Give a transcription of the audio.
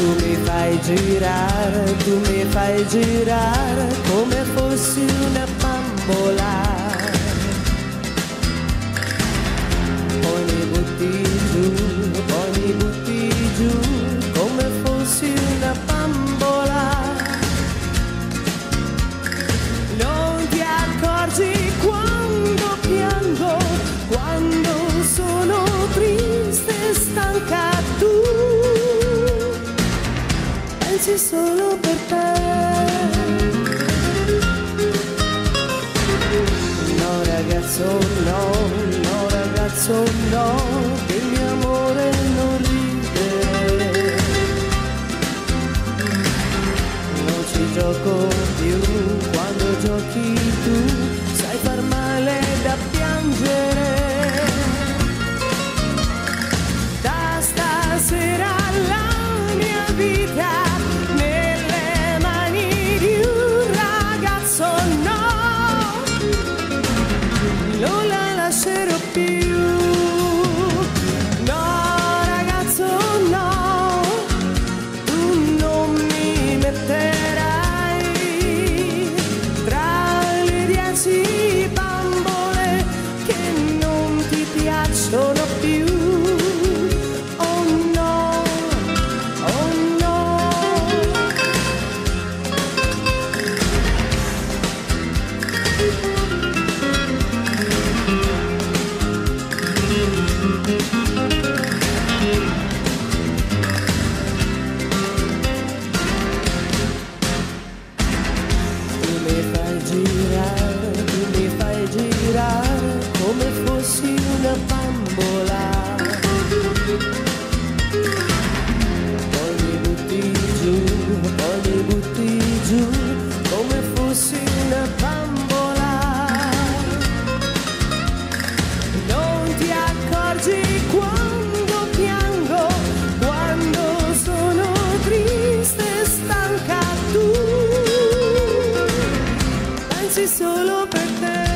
Tu me fai girar, tu me fai girar, come é fossi una bambola. pensi solo per te. No ragazzo no, no ragazzo no, Il mio amore non ride. Non ci gioco più, quando giochi tu sai far male da più. birthday.